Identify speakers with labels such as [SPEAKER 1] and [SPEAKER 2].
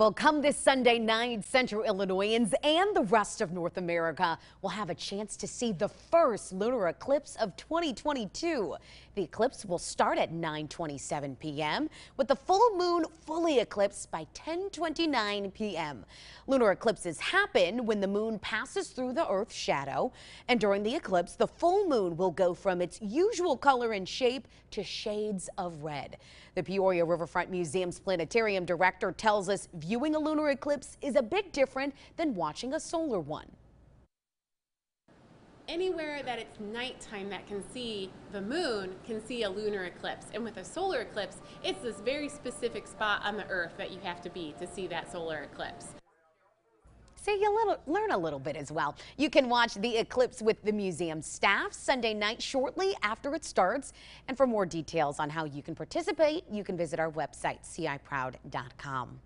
[SPEAKER 1] Well, come this Sunday night, Central Illinoisans and the rest of North America will have a chance to see the first lunar eclipse of 2022. The eclipse will start at 9:27 p.m. with the full moon fully eclipsed by 10:29 p.m. Lunar eclipses happen when the moon passes through the Earth's shadow, and during the eclipse, the full moon will go from its usual color and shape to shades of red. The Peoria Riverfront Museum's planetarium director tells us viewing a lunar eclipse is a bit different than watching a solar one
[SPEAKER 2] anywhere that it's nighttime that can see the moon can see a lunar eclipse. And with a solar eclipse, it's this very specific spot on the earth that you have to be to see that solar eclipse.
[SPEAKER 1] So you little, learn a little bit as well. You can watch the eclipse with the museum staff Sunday night shortly after it starts. And for more details on how you can participate, you can visit our website, ciproud.com.